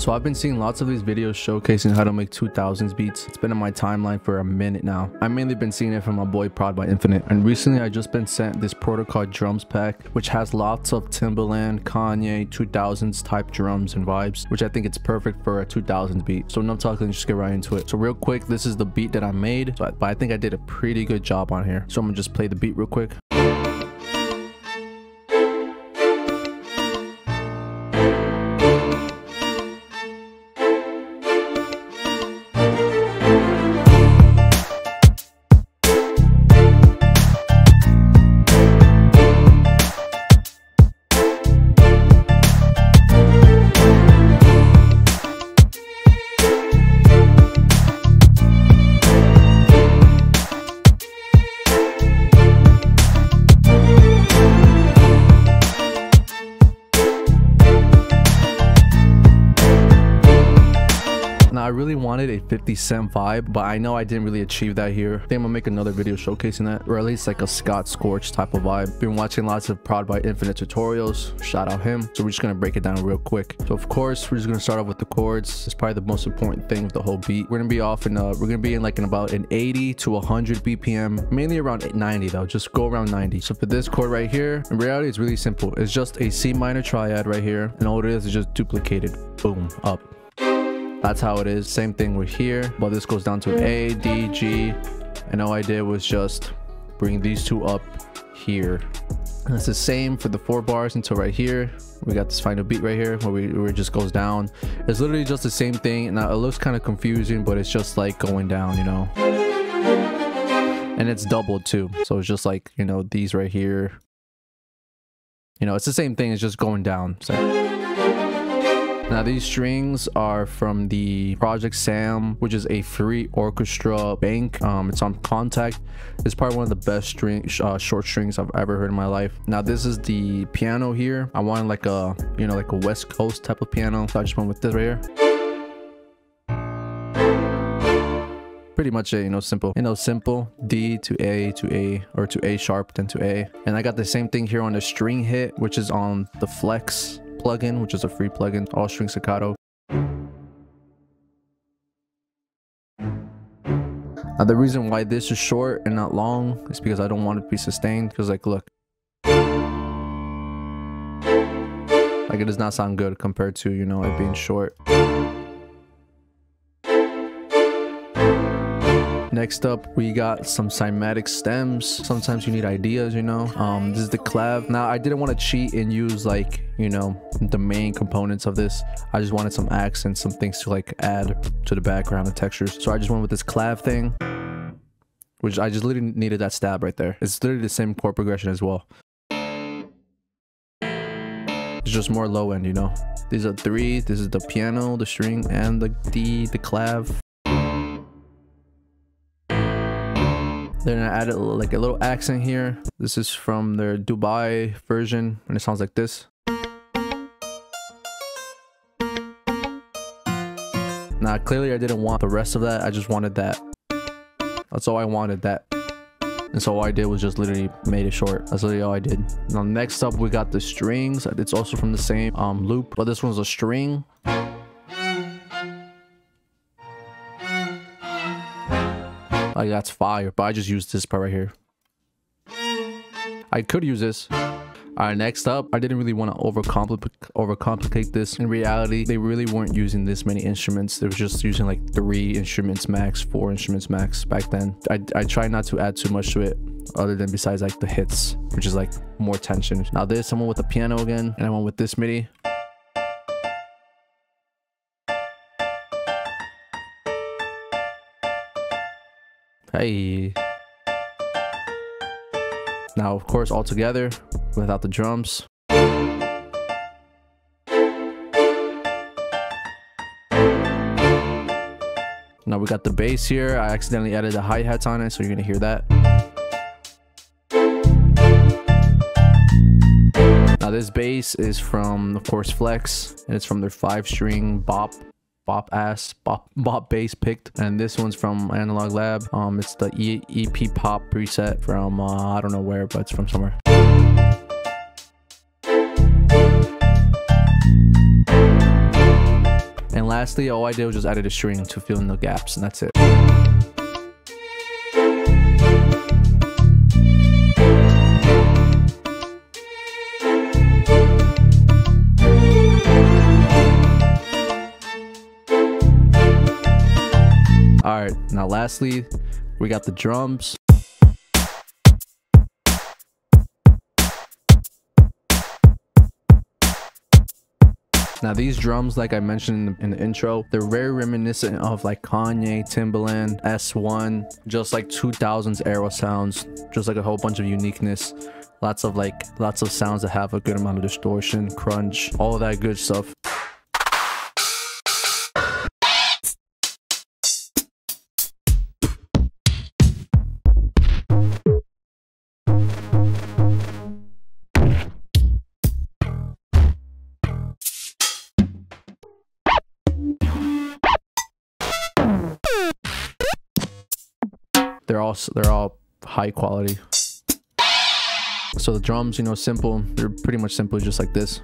So I've been seeing lots of these videos showcasing how to make 2000s beats. It's been on my timeline for a minute now. I've mainly been seeing it from my boy Prod by Infinite. And recently I just been sent this protocol drums pack, which has lots of Timbaland, Kanye, 2000s type drums and vibes, which I think it's perfect for a 2000s beat. So enough talking, just get right into it. So real quick, this is the beat that I made, but I think I did a pretty good job on here. So I'm gonna just play the beat real quick. Wanted a 50 cent vibe, but I know I didn't really achieve that here. I think I'm gonna make another video showcasing that, or at least like a Scott Storch type of vibe. Been watching lots of Prod by Infinite tutorials, shout out him. So we're just gonna break it down real quick. So of course, we're just gonna start off with the chords. It's probably the most important thing of the whole beat. We're gonna be off in, uh, we're gonna be in like in about an 80 to 100 BPM, mainly around 90 though, just go around 90. So for this chord right here, in reality, it's really simple. It's just a C minor triad right here, and all it is is just duplicated, boom, up. That's how it is. Same thing with here, but this goes down to A, D, G, and all I did was just bring these two up here. And it's the same for the four bars until right here. We got this final beat right here where, we, where it just goes down. It's literally just the same thing. Now it looks kind of confusing, but it's just like going down, you know. And it's doubled too. So it's just like, you know, these right here. You know, it's the same thing. It's just going down. So. Now these strings are from the Project Sam, which is a free orchestra bank. Um, it's on Kontakt. It's probably one of the best string uh, short strings I've ever heard in my life. Now this is the piano here. I wanted like a you know like a West Coast type of piano, so I just went with this right here. pretty much it you know simple you know simple d to a to a or to a sharp then to a and i got the same thing here on the string hit which is on the flex plugin, which is a free plugin, all string staccato. Now the reason why this is short and not long is because I don't want it to be sustained because like look. Like it does not sound good compared to, you know, it being short. Next up, we got some cymatic stems. Sometimes you need ideas, you know. Um, this is the clav. Now, I didn't want to cheat and use like, you know, the main components of this. I just wanted some accents, some things to like add to the background and textures. So I just went with this clav thing, which I just literally needed that stab right there. It's literally the same chord progression as well. It's just more low end, you know. These are three. This is the piano, the string, and the D, the clav. Then I added like a little accent here. This is from their Dubai version and it sounds like this. Now clearly I didn't want the rest of that. I just wanted that. That's all I wanted that. And so all I did was just literally made it short. That's literally all I did. Now next up we got the strings. It's also from the same um, loop, but this one's a string. Like that's fire, but I just used this part right here. I could use this. All right, next up, I didn't really want to overcomplicate overcomplicate this. In reality, they really weren't using this many instruments. They were just using like three instruments max, four instruments max back then. I, I try not to add too much to it other than besides like the hits, which is like more tension. Now this, someone with the piano again, and I went with this MIDI. Hey. Now, of course, all together without the drums. Now we got the bass here. I accidentally added the hi-hats on it, so you're gonna hear that. Now this bass is from, of course, Flex, and it's from their five-string bop bop ass bop bop bass picked. And this one's from analog lab. Um it's the e ep pop preset from uh, i don't know where but it's from somewhere. And lastly, all I did was just added a string to fill in the gaps and that's it. Now lastly, we got the drums. Now these drums, like I mentioned in the intro, they're very reminiscent of like Kanye, Timbaland, S1, just like 2000s era sounds, just like a whole bunch of uniqueness. Lots of like, lots of sounds that have a good amount of distortion, crunch, all that good stuff. They're all they're all high quality. So the drums you know simple. They're pretty much simple just like this.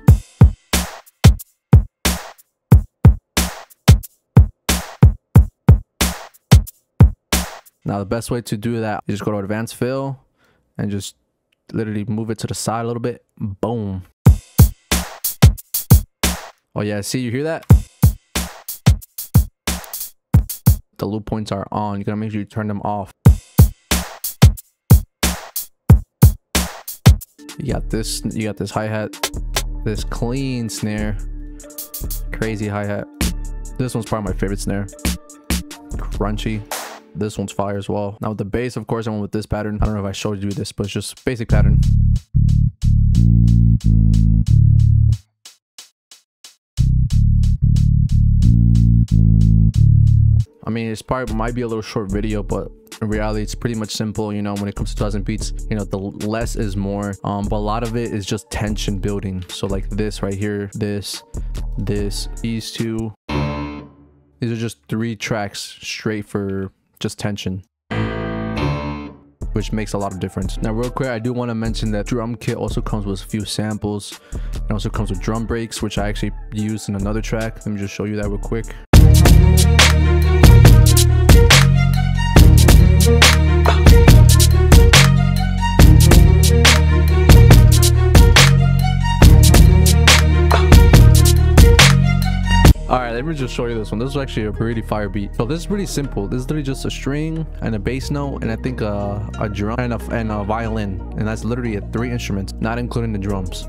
Now the best way to do that is just go to advanced fill and just literally move it to the side a little bit. Boom. Oh yeah see you hear that? The loop points are on. You gotta make sure you turn them off You got this, you got this hi-hat, this clean snare, crazy hi-hat. This one's probably my favorite snare. Crunchy. This one's fire as well. Now with the bass, of course, I went with this pattern. I don't know if I showed you this, but it's just basic pattern. I mean, it's probably might be a little short video, but in reality it's pretty much simple you know when it comes to 2000 beats you know the less is more um but a lot of it is just tension building so like this right here this this these two these are just three tracks straight for just tension which makes a lot of difference. Now, real quick, I do want to mention that drum kit also comes with a few samples. It also comes with drum breaks, which I actually used in another track. Let me just show you that real quick. Me just show you this one. This is actually a pretty fire beat. So this is pretty simple. This is literally just a string and a bass note and I think a, a drum and a, and a violin. And that's literally three instruments, not including the drums.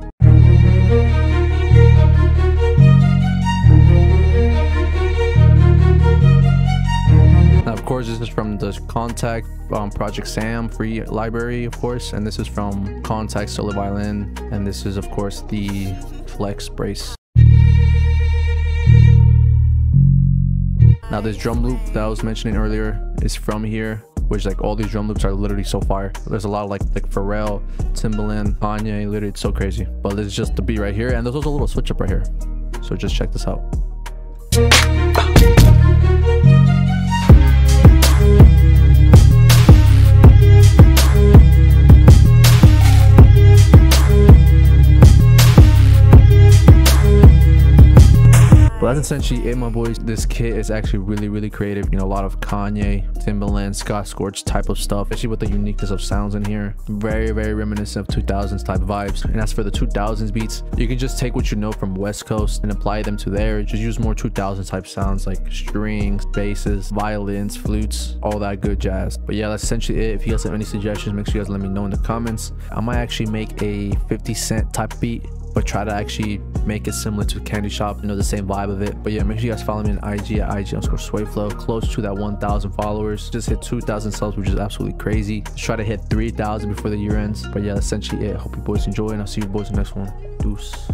Of course, this is from the Kontakt um, Project Sam free library, of course. And this is from Kontakt Solo Violin. And this is, of course, the Flex Brace. Now this drum loop that I was mentioning earlier is from here, which like all these drum loops are literally so fire. There's a lot of like like Pharrell, Timbaland, Kanye, literally it's so crazy. But is just the beat right here, and there's also a little switch up right here. So just check this out. Essentially it, my boys. This kit is actually really, really creative. You know, a lot of Kanye, Timbaland, Scott Storch type of stuff, especially with the uniqueness of sounds in here. Very, very reminiscent of 2000s type vibes. And as for the 2000s beats, you can just take what you know from West Coast and apply them to there. Just use more 2000s type sounds like strings, basses, violins, flutes, all that good jazz. But yeah, that's essentially it. If you guys have any suggestions, make sure you guys let me know in the comments. I might actually make a 50 Cent type beat but try to actually make it similar to Candy Shop, you know, the same vibe of it. But yeah, make sure you guys follow me on IG at IG underscore Swayflow, close to that 1,000 followers. Just hit 2,000 subs, which is absolutely crazy. Just try to hit 3,000 before the year ends. But yeah, essentially it. Hope you boys enjoy, and I'll see you boys in the next one. Deuce.